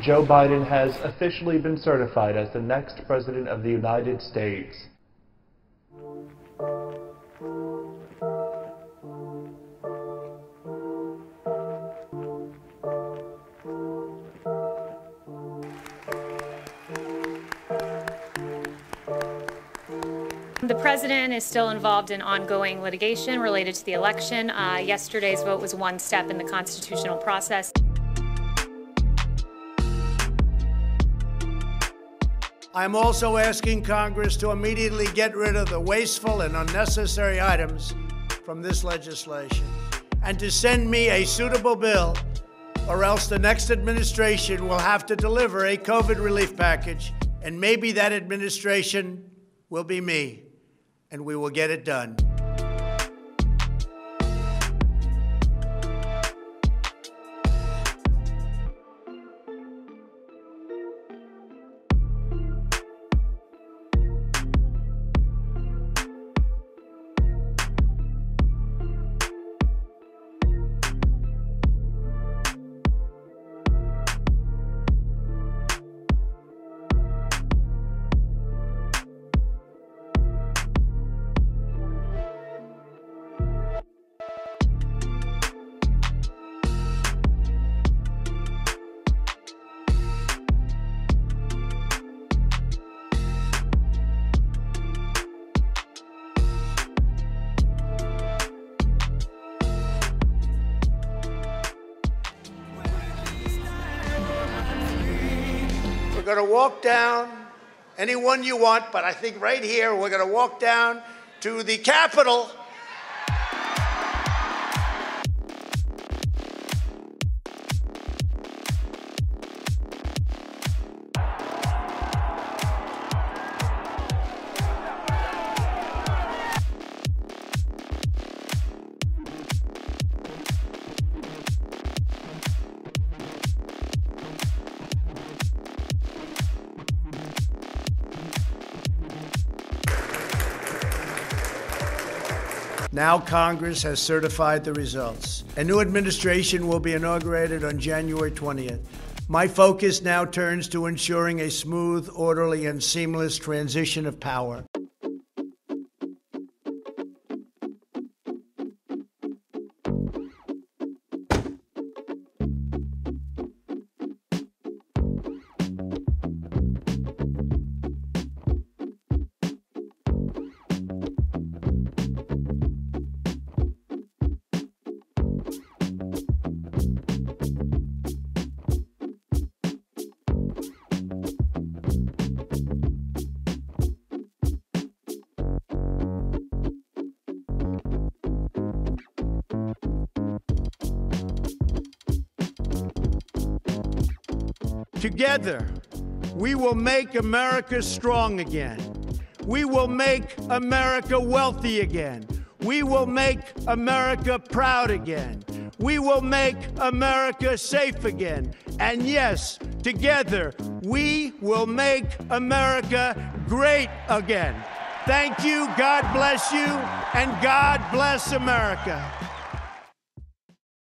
Joe Biden has officially been certified as the next President of the United States. The president is still involved in ongoing litigation related to the election. Uh, yesterday's vote was one step in the constitutional process. I'm also asking Congress to immediately get rid of the wasteful and unnecessary items from this legislation and to send me a suitable bill, or else the next administration will have to deliver a COVID relief package, and maybe that administration will be me and we will get it done. Going to walk down anyone you want, but I think right here we're going to walk down to the Capitol. Now Congress has certified the results. A new administration will be inaugurated on January 20th. My focus now turns to ensuring a smooth, orderly, and seamless transition of power. Together, we will make America strong again. We will make America wealthy again. We will make America proud again. We will make America safe again. And yes, together, we will make America great again. Thank you, God bless you, and God bless America.